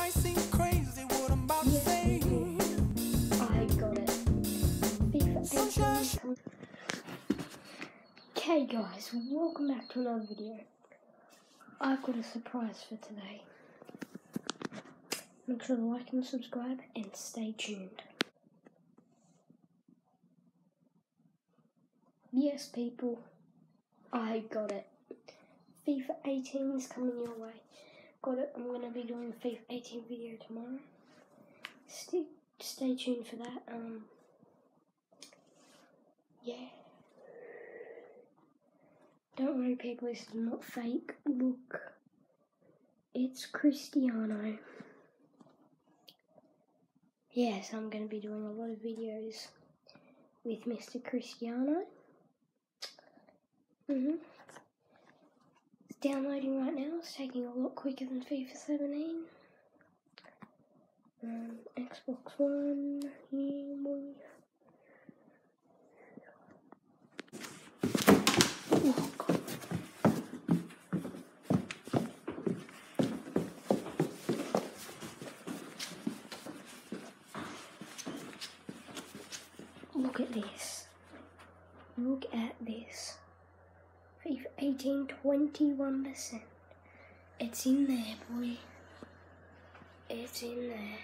might seem crazy what I'm about to Yes, say. people. I got it. FIFA 18 Okay guys, welcome back to another video. I've got a surprise for today. Make sure to like and subscribe and stay tuned. Yes people, I got it. FIFA 18 is coming your way. Got it, I'm to be doing a FIFA 18 video tomorrow. Stay, stay tuned for that. Um, yeah. Don't worry, people, this is not fake. Look, it's Cristiano. Yes, I'm to be doing a lot of videos with Mr. Cristiano. Mhm. It's downloading right now. It's taking a lot quicker than FIFA 17. Um, Xbox One. Oh. Look at this. Look at this. FIFA 18, 21%. It's in there, boy. It's in there.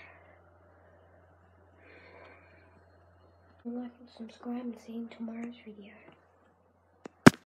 Like and subscribe and see you in tomorrow's video.